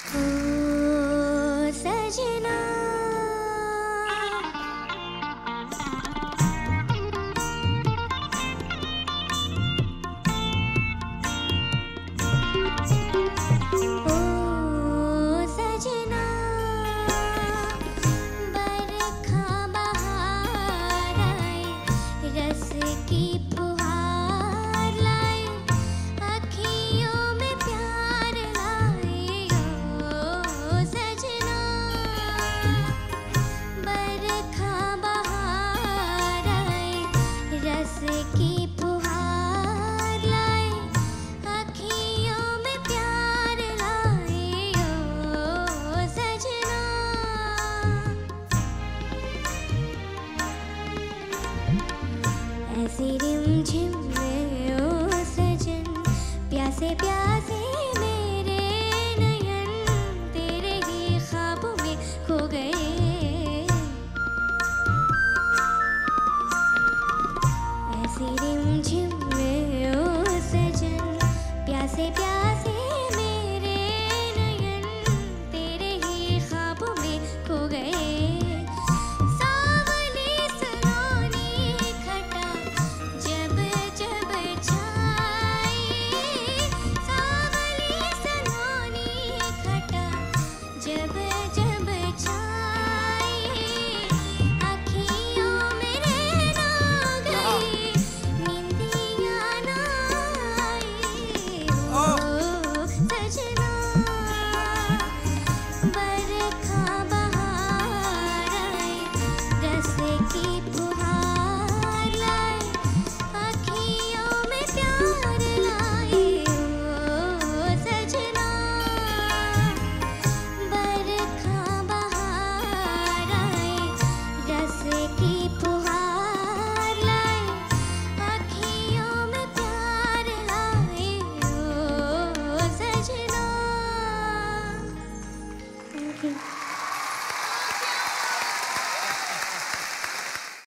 Mm-hmm. ऐसे रिमझिम में ओ सजन। प्यासे प्यासे